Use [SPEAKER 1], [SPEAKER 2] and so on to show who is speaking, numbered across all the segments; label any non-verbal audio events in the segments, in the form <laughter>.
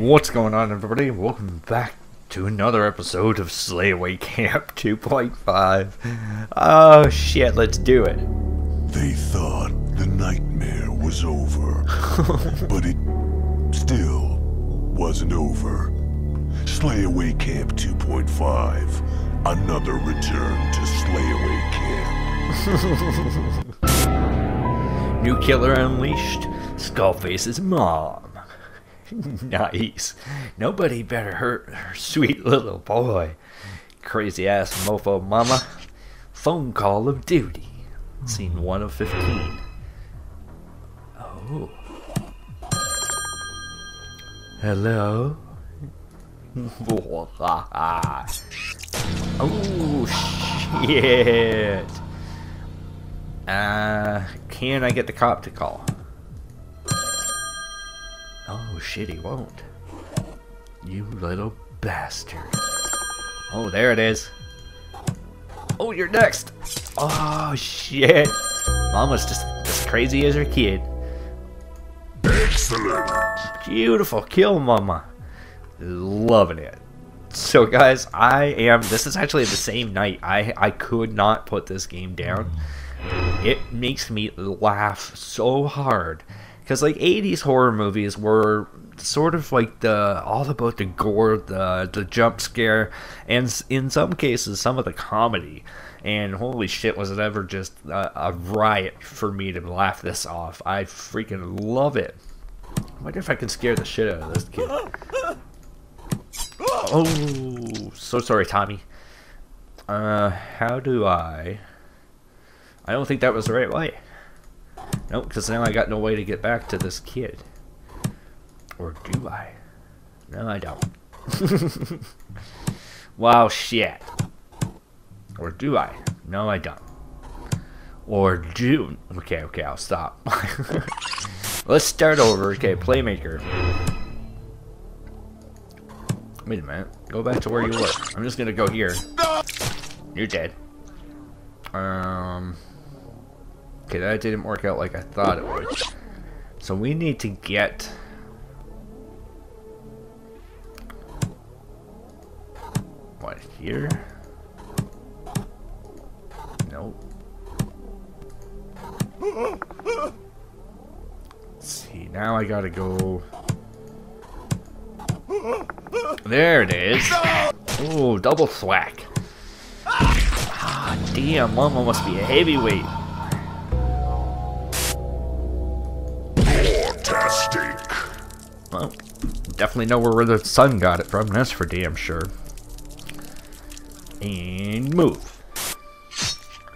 [SPEAKER 1] What's going on, everybody? Welcome back to another episode of Slayaway Camp <laughs> 2.5. Oh shit, let's do it.
[SPEAKER 2] They thought the nightmare was over, <laughs> but it still wasn't over. Slayaway Camp 2.5. Another return to Slayaway Camp. <laughs>
[SPEAKER 1] New killer unleashed. Skullface's mom. <laughs> nice. Nobody better hurt her sweet little boy. Crazy ass mofo mama. Phone call of duty. Scene 1 of 15. Oh. Hello? <laughs> oh, shit. Uh, can I get the cop to call? Oh, shit, he won't. You little bastard. Oh, there it is. Oh, you're next. Oh, shit. Mama's just as crazy as her kid.
[SPEAKER 2] Excellent.
[SPEAKER 1] Beautiful kill, Mama. Loving it. So, guys, I am. This is actually the same night. I I could not put this game down. It makes me laugh so hard because like 80s horror movies were sort of like the all about the gore, the the jump scare, and in some cases some of the comedy. And holy shit, was it ever just a, a riot for me to laugh this off? I freaking love it. I wonder if I can scare the shit out of this kid. Oh, so sorry, Tommy. Uh, how do I? I don't think that was the right way. Nope, because now I got no way to get back to this kid. Or do I? No, I don't. <laughs> wow, shit. Or do I? No, I don't. Or do... Okay, okay, I'll stop. <laughs> Let's start over. Okay, Playmaker. Wait a minute. Go back to where you were. I'm just gonna go here. You're dead. Um... Okay, that didn't work out like I thought it would. So we need to get... What, here? Nope. see, now I gotta go... There it is! Oh, double thwack. Ah, damn, Mama must be a heavyweight. Definitely know where the son got it from, that's for damn sure. And move.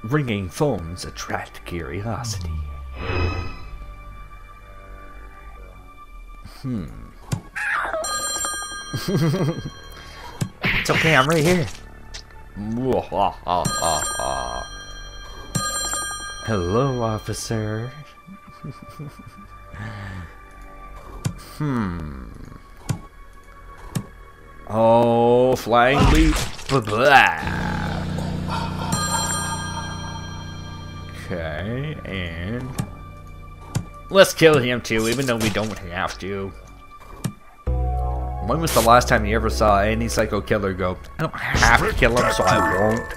[SPEAKER 1] Ringing phones attract curiosity. Hmm. <laughs> it's okay, I'm right here. <laughs> Hello, officer. <laughs> Hmm. Oh, flying leap. Blah, blah. Okay, and let's kill him too, even though we don't have to. When was the last time you ever saw any psycho killer go, I don't have to kill him, so I won't.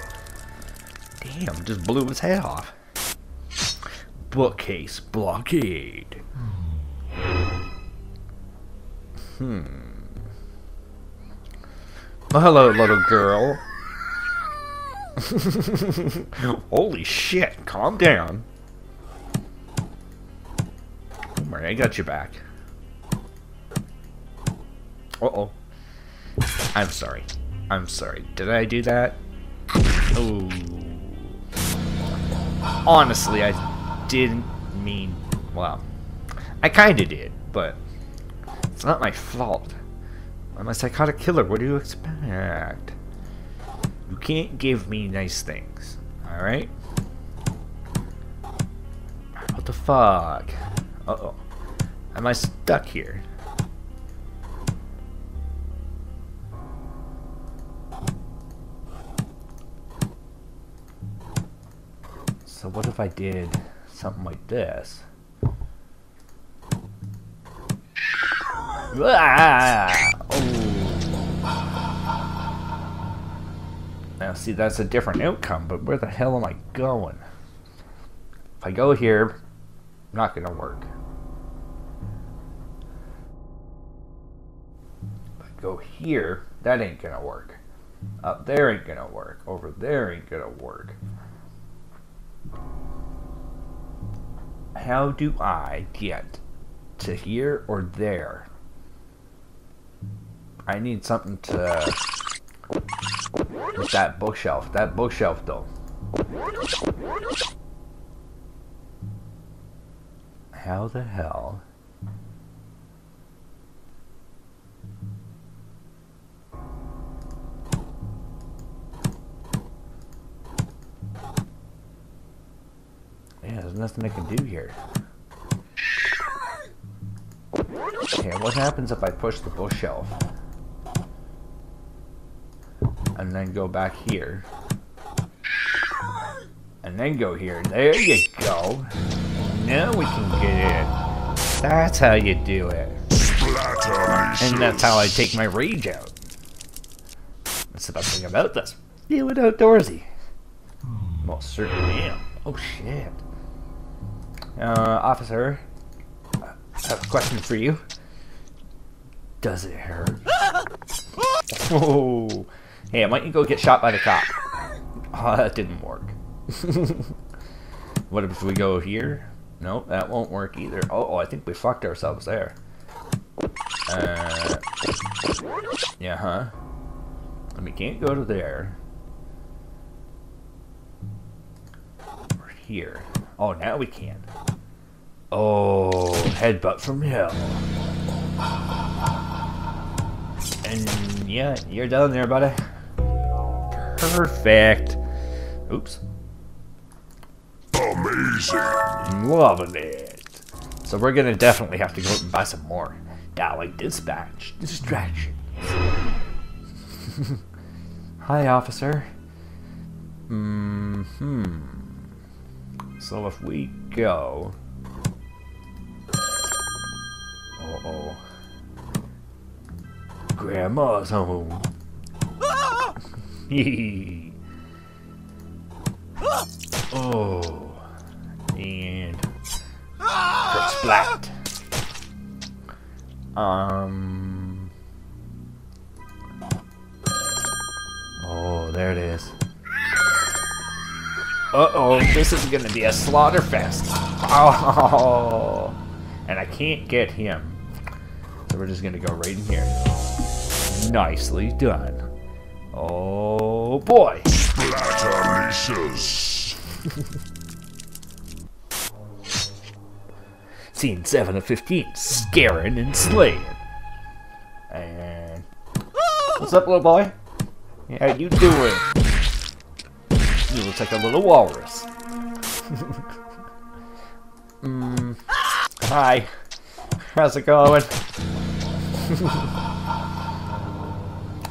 [SPEAKER 1] Damn, just blew his head off. Bookcase blockade. Hmm. Oh, hello, little girl. <laughs> Holy shit, calm down. Don't worry, I got you back. Uh-oh. I'm sorry. I'm sorry. Did I do that? Oh. Honestly, I didn't mean... Well, I kinda did, but... It's not my fault. I'm a psychotic killer. What do you expect? You can't give me nice things. Alright? What the fuck? Uh-oh. Am I stuck here? So what if I did something like this? Ah! See, that's a different outcome, but where the hell am I going? If I go here, not gonna work. If I go here, that ain't gonna work. Up there ain't gonna work. Over there ain't gonna work. How do I get to here or there? I need something to with that bookshelf. That bookshelf though. How the hell? Yeah, there's nothing I can do here. Okay, what happens if I push the bookshelf? And then go back here. And then go here. There you go. Now we can get in. That's how you do it. And that's how I take my rage out. That's the best thing about this. Feel it outdoorsy. Most certainly am. Oh shit. Uh, officer, I have a question for you. Does it hurt? <laughs> oh, hey, why don't you go get shot by the cop? <laughs> Oh, that didn't work. <laughs> what if we go here? Nope, that won't work either. Oh, oh I think we fucked ourselves there. Uh, yeah, huh? And we can't go to there. Or here. Oh, now we can. Oh, headbutt from hell. And yeah, you're done there, buddy. Perfect. Oops.
[SPEAKER 2] Amazing.
[SPEAKER 1] I'm loving it. So we're gonna definitely have to go and buy some more. Dialing dispatch. Distraction. <laughs> Hi, officer. Mm hmm. So if we go. Uh oh. Grandma's home. <laughs> oh. And. Splat. Um. Oh, there it is. Uh-oh, this is gonna be a slaughter fest. Oh, and I can't get him. So we're just gonna go right in here. Nicely done. Oh boy.
[SPEAKER 2] Splatterlicious.
[SPEAKER 1] Scene 7 of 15, scaring and slaying. And... What's up, little boy? How you doing? You look like a little walrus. <laughs> mm, hi. How's it going? <laughs>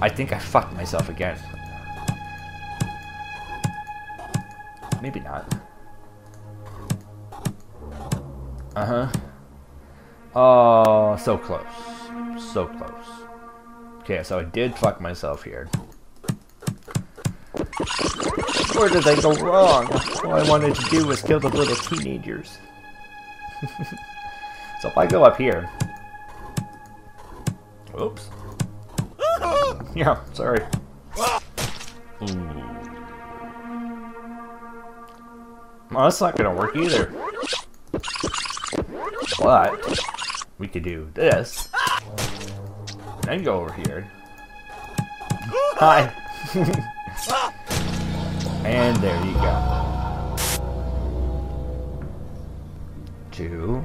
[SPEAKER 1] I think I fucked myself again. Maybe not. Uh-huh. Oh, so close. So close. Okay, so I did fuck myself here. Where did I go wrong? All I wanted to do was kill the little teenagers. <laughs> so if I go up here... Oops. Yeah, sorry. Ooh. Well, that's not gonna work either. But we could do this. Then go over here. Hi. <laughs> and there you go. Two.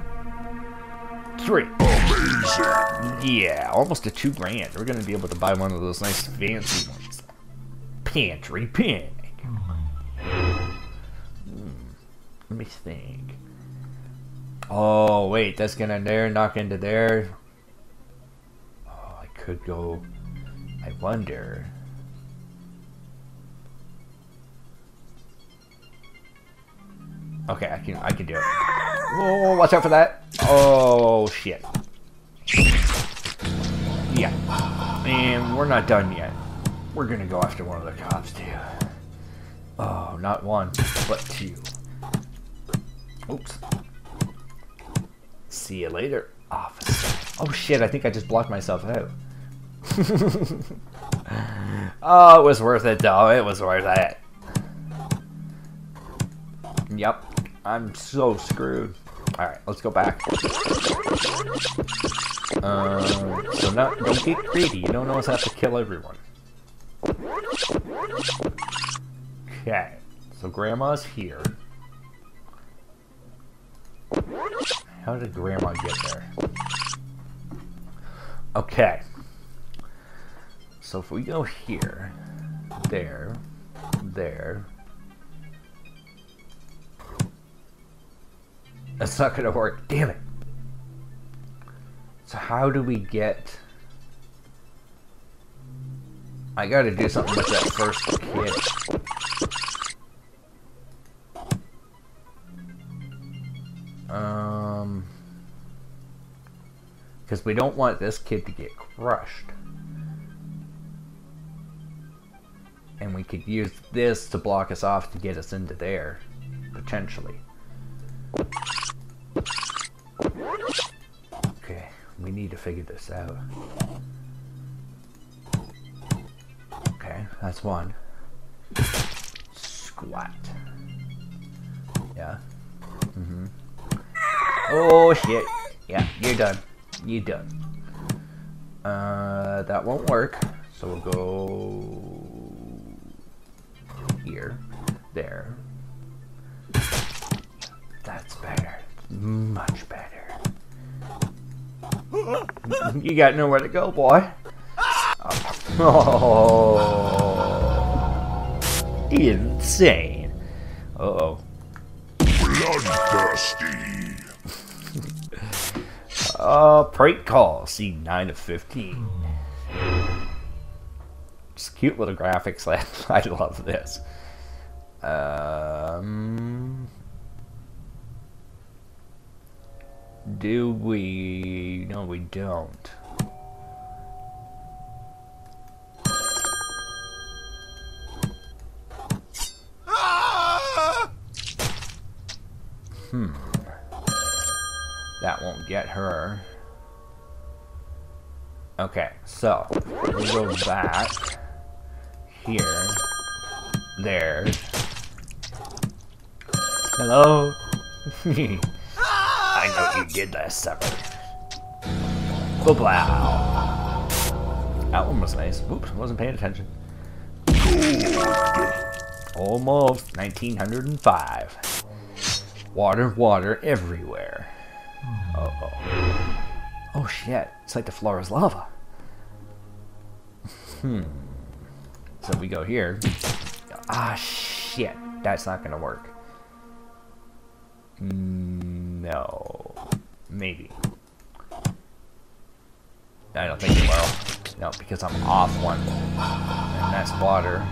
[SPEAKER 1] Three.
[SPEAKER 2] Amazing.
[SPEAKER 1] Yeah, almost a two grand. We're gonna be able to buy one of those nice fancy ones. Pantry panic. Hmm, Let me think. Oh wait, that's gonna there knock into there. Oh, I could go. I wonder. Okay, I can I can do it. Whoa, watch out for that. Oh shit. Yeah. And we're not done yet. We're gonna go after one of the cops too. Oh, not one, but two. Oops. See you later, officer. Oh shit, I think I just blocked myself out. <laughs> oh, it was worth it though. It was worth it. Yep. I'm so screwed. Alright, let's go back. Uh, so not, don't get greedy. You don't always have to kill everyone. Okay. So Grandma's here. How did Grandma get there? Okay. So if we go here, there, there, That's not gonna work. Damn it. So how do we get... I gotta do something with that first kid. Um... Because we don't want this kid to get crushed. And we could use this to block us off to get us into there. Potentially. Okay, we need to figure this out. Okay, that's one. Squat. Yeah. Mm-hmm. Oh shit. Yeah, you're done. You're done. Uh, that won't work. So we'll go here, there. That's better. Much better. you got nowhere to go, boy. Oh. Insane. Uh oh.
[SPEAKER 2] Bloodthirsty. <laughs>
[SPEAKER 1] Uh, prank call. See 9 of 15. Just cute little graphics. <laughs> I love this. Um, do we? No, we don't. Hmm. That won't get her. Okay, so we go back here, there. Hello. <laughs> Know you did that, supper. Wow. That one was nice. Oops, wasn't paying attention. Almost 1905. Water, water everywhere. Uh oh. Oh shit, it's like the floor is lava. Hmm. So we go here. Ah shit, that's not gonna work. No. Maybe. I don't think it will. No, because I'm off one. And that's water.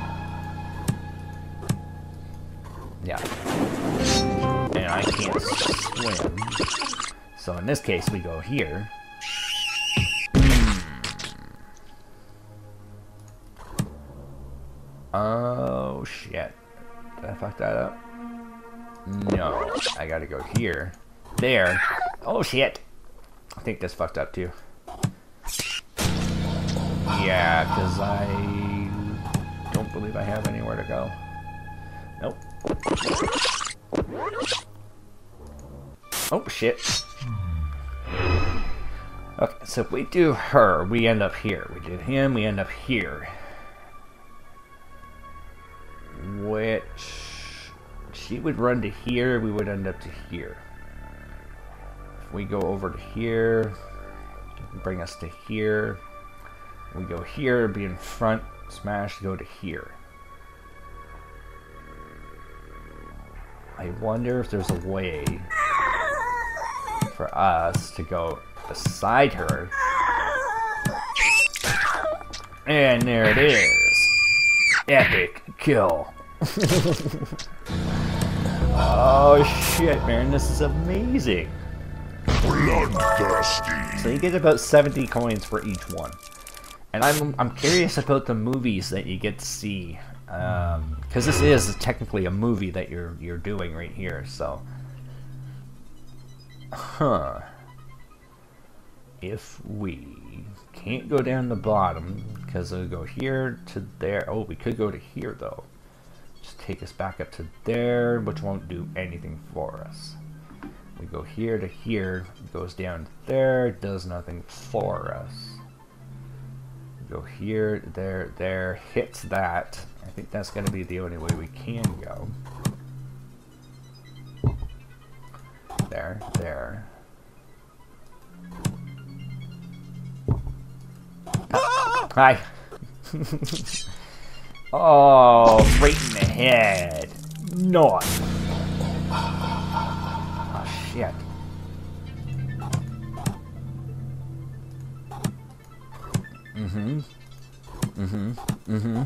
[SPEAKER 1] Yeah. And I can't swim. So in this case, we go here. Oh, shit. Did I fuck that up? No. I gotta go here. There. Oh, shit. I think this fucked up, too. Yeah, because I don't believe I have anywhere to go. Nope. Oh, shit. Okay, so if we do her, we end up here. We do him, we end up here. Which... She would run to here, we would end up to here. We go over to here, bring us to here. We go here, be in front, smash, go to here. I wonder if there's a way for us to go beside her. And there it is. Epic kill. <laughs> oh shit, man, this is amazing.
[SPEAKER 2] Bloodthirsty.
[SPEAKER 1] So you get about 70 coins for each one. And I'm I'm curious about the movies that you get to see, because um, this is technically a movie that you're you're doing right here. So, huh? If we can't go down the bottom because it'll go here to there. Oh, we could go to here though. Just take us back up to there, which won't do anything for us. We go here to here, goes down there, does nothing for us. Go here, there, there, hits that. I think that's going to be the only way we can go. There, there. Ah! Hi. <laughs> oh, right in the head. Not. Shit. Mm-hmm. Mm-hmm. Mm-hmm.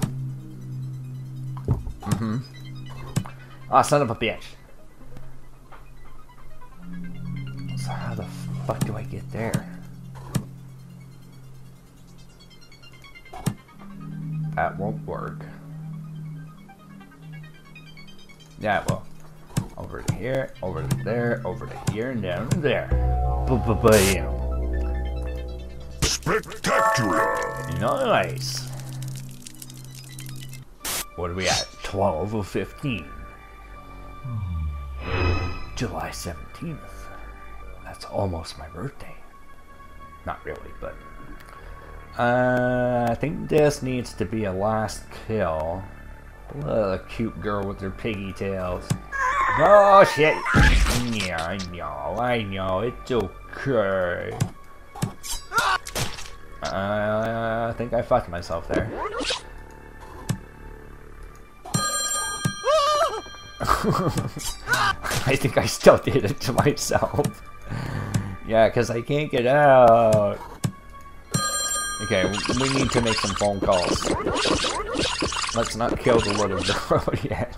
[SPEAKER 1] Mm-hmm. Ah, oh, son of a bitch. So how the fuck do I get there? That won't work. Yeah, well. Over to here, over to there, over to here, and down to there. B-b-bam.
[SPEAKER 2] Spectacular!
[SPEAKER 1] Nice. What are we at? 12 of 15. July 17th. That's almost my birthday. Not really, but... Uh, I think this needs to be a last kill. A cute girl with her piggy tails. Oh shit! Yeah, I know, I know, it's okay. Uh, I think I fucked myself there. <laughs> I think I still did it to myself. yeah, because I can't get out. Okay, we need to make some phone calls. Let's not kill the little <laughs> girl yet.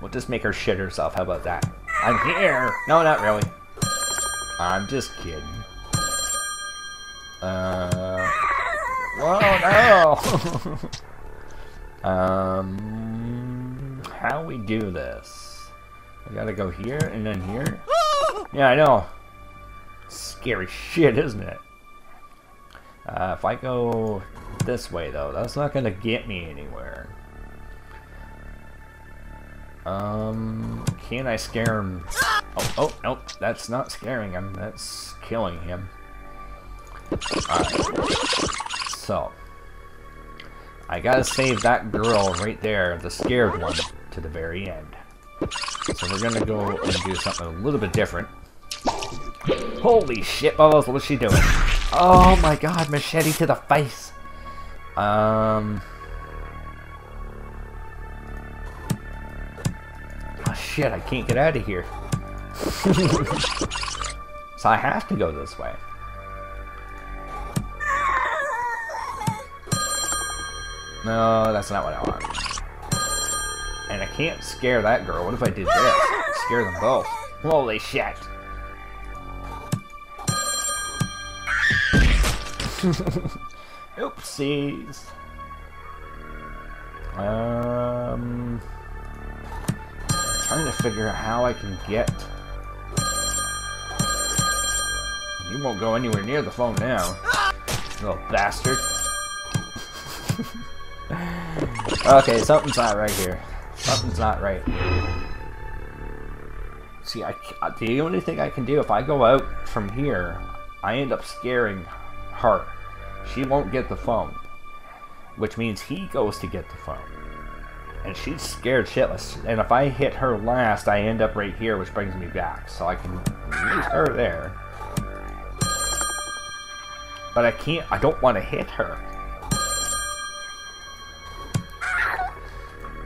[SPEAKER 1] We'll just make her shit herself. How about that? I'm here! No, not really. I'm just kidding. Uh... Whoa, no! <laughs> um... How we do this? I gotta go here and then here? Yeah, I know. Scary shit, isn't it? Uh, if I go this way, though, that's not to get me anywhere. Um, can I scare him? Oh, oh, nope, that's not scaring him. That's killing him. Alright. So. I gotta save that girl right there, the scared one, to the very end. So we're gonna go and do something a little bit different. Holy shit, Bubbles, what's she doing? Oh my god, machete to the face. Um. Shit, I can't get out of here. so I have to go this way. No, that's not what I want. And I can't scare that girl. What if I did this? Scare them both. Holy shit. <laughs> Oopsies. Um, trying to figure out how I can get. You won't go anywhere near the phone now, little bastard. <laughs> okay, something's not right here. Something's not right. See, I, uh, the only thing I can do if I go out from here, I end up scaring her. She won't get the phone. Which means he goes to get the phone. And she's scared shitless. And if I hit her last, I end up right here, which brings me back. So I can use her there. But I can't, I don't want to hit her.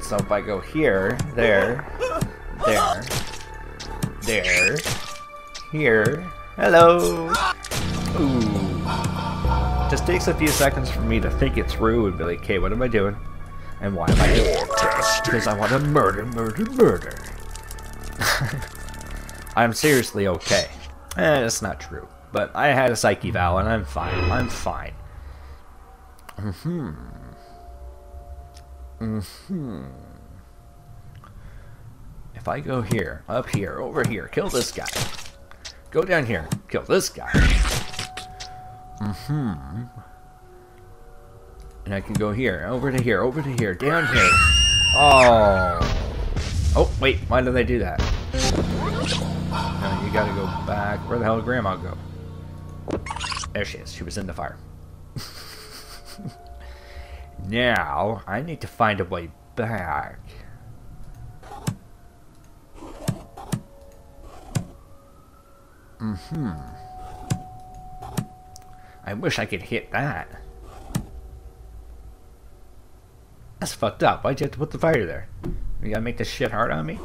[SPEAKER 1] So if I go here, there, there, there, here, hello, ooh. Just takes a few seconds for me to think it through and be like, okay, what am I doing? And why am I doing it? Because I want to murder, murder, murder. <laughs> I'm seriously okay. Eh, that's not true. But I had a psyche eval and I'm fine. I'm fine. Hmm. Hmm. If I go here, up here, over here, kill this guy. Go down here, kill this guy. Hmm. And I can go here, over to here, over to here, down here. Oh. Oh, wait, why did I do that? No, you gotta go back. Where the hell did Grandma go? There she is. She was in the fire. <laughs> now, I need to find a way back. Mm-hmm. I wish I could hit that. That's fucked up. Why'd you have to put the fire there? You gotta make this shit hard on me?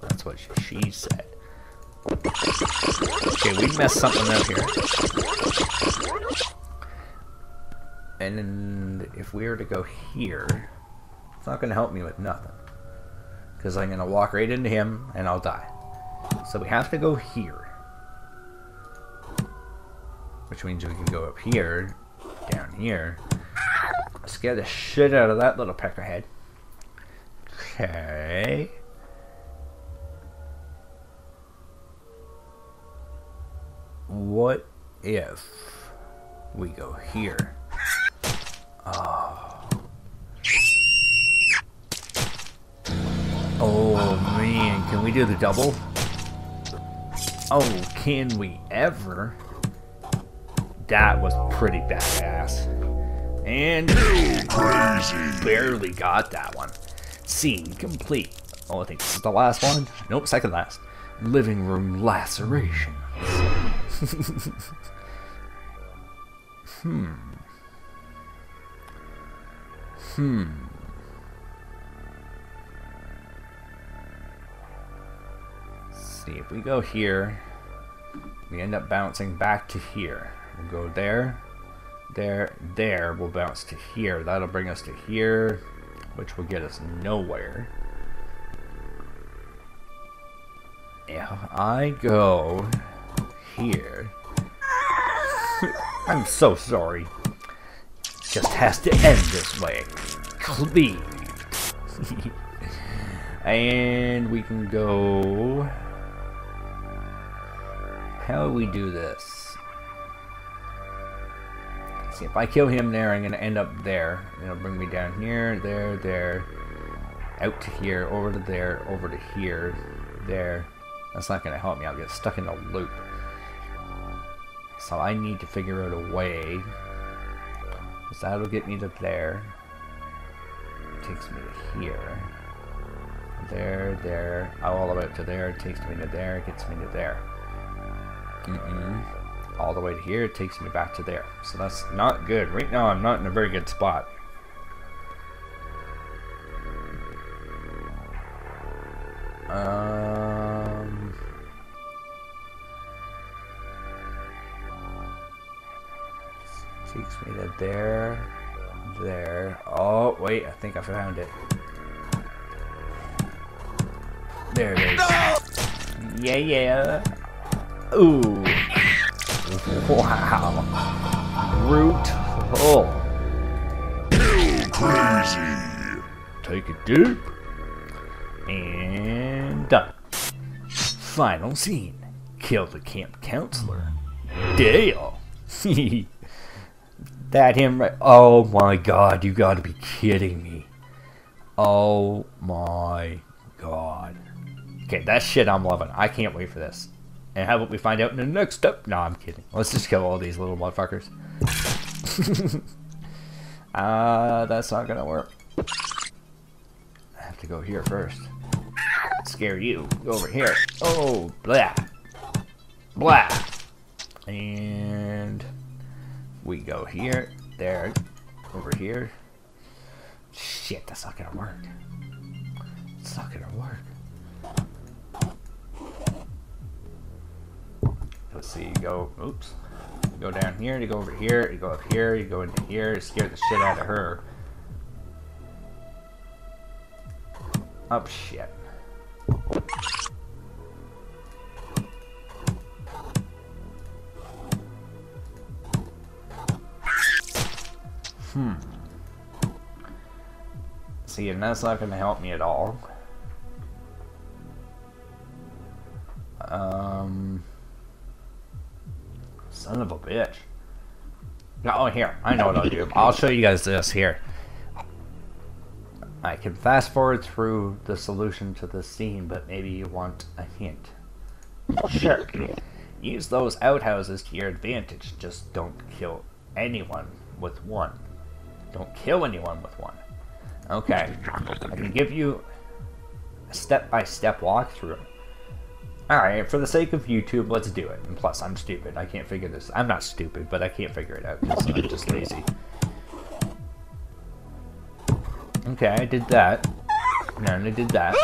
[SPEAKER 1] That's what she said. Okay, we messed something up here. And if we were to go here, it's not gonna help me with nothing. Because I'm gonna walk right into him and I'll die. So we have to go here. Which means we can go up here, down here. Scare the shit out of that little peckerhead. Okay. What if we go here? Oh. Oh man, can we do the double? Oh, can we ever? That was pretty badass. And barely got that one. Scene complete. Oh, I think this is the last one. Nope, second last. Living room laceration. hmm. Hmm. See, if we go here, we end up bouncing back to here. We'll go there, there, there. We'll bounce to here. That'll bring us to here, which will get us nowhere. If I go here, <laughs> I'm so sorry. Just has to end this way. Cleaved. <laughs> and we can go. How do we do this? See, if I kill him there, I'm going to end up there. It'll bring me down here, there, there, out to here, over to there, over to here, there. That's not going to help me. I'll get stuck in a loop. So I need to figure out a way. So that'll get me to there. Takes me to here. There, there, all the way up to there. Takes me to there. Gets me to there. Mm-mm. All the way to here. It takes me back to there. So that's not good. Right now, I'm not in a very good spot. Um. Takes me to there, there. Oh, wait, I think I found it. There it is. Yeah, yeah. Ooh. Wow. Brutal.
[SPEAKER 2] Crazy.
[SPEAKER 1] Take a dip. And done. Final scene. Kill the camp counselor. Dale. <laughs> that him right. Oh my god, you gotta be kidding me. Oh my god. Okay, that shit I'm loving. I can't wait for this. And how about we find out in the next step? No, I'm kidding. Let's just kill all these little motherfuckers. <laughs> uh, that's not gonna work. I have to go here first. Scare you. Go over here. Oh, blah. Blah. And we go here, there, over here. Shit, that's not gonna work. It's not gonna work. Let's see, you go, oops. You go down here, you go over here, you go up here, you go into here, you scare the shit out of her. Up shit. Hmm. See, and that's not going to help me at all. Um, son of a bitch. Oh, here. I know what I'll do. I'll show you guys this here. I can fast forward through the solution to the scene, but maybe you want a hint. Sure. Use those outhouses to your advantage. Just don't kill anyone with one. Don't kill anyone with one. Okay. I can give you a step-by-step walkthrough. Alright, for the sake of YouTube, let's do it. And plus, I'm stupid. I can't figure this. I'm not stupid, but I can't figure it out because I'm just lazy. Okay, I did that. No, I did that.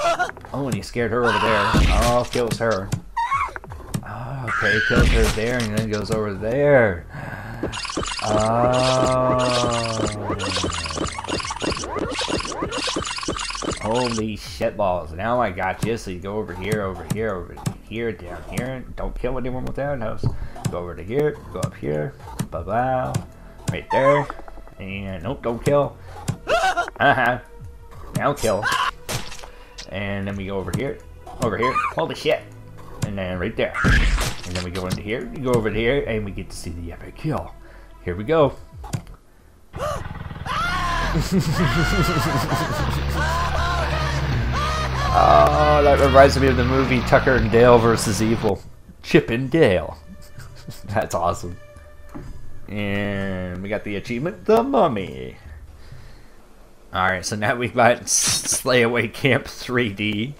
[SPEAKER 1] Oh, and he scared her over there. Oh, kills her. Oh, okay, kills her there and then goes over there. Oh. Holy shitballs. Now I got you. So you go over here, over here, over here, down here. Don't kill anyone with that house. Go over to here, go up here. Bye bye. Right there. And nope, don't kill. Uh huh. Now kill. And then we go over here. Over here. Holy shit. And then right there. And then we go into here. We go over to here and we get to see the epic kill. Here we go. <laughs> <laughs> oh, that reminds me of the movie Tucker and Dale versus Evil. Chip and Dale. <laughs> That's awesome. And we got the achievement, The Mummy. Alright, so now we've got <laughs> Slayaway Camp 3D.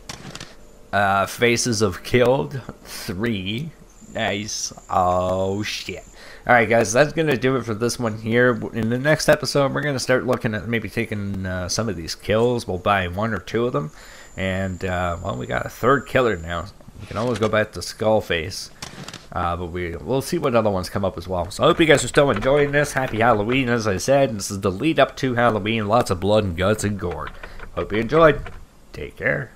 [SPEAKER 1] Uh, Faces of Killed 3. Nice. Oh, shit. Alright, guys, that's going to do it for this one here. In the next episode, we're going to start looking at maybe taking uh, some of these kills. We'll buy one or two of them. And, uh, well, we got a third killer now. We can always go back to Skullface. Uh, but we, we'll see what other ones come up as well. So I hope you guys are still enjoying this. Happy Halloween, as I said. This is the lead up to Halloween. Lots of blood and guts and gore. Hope you enjoyed. Take care.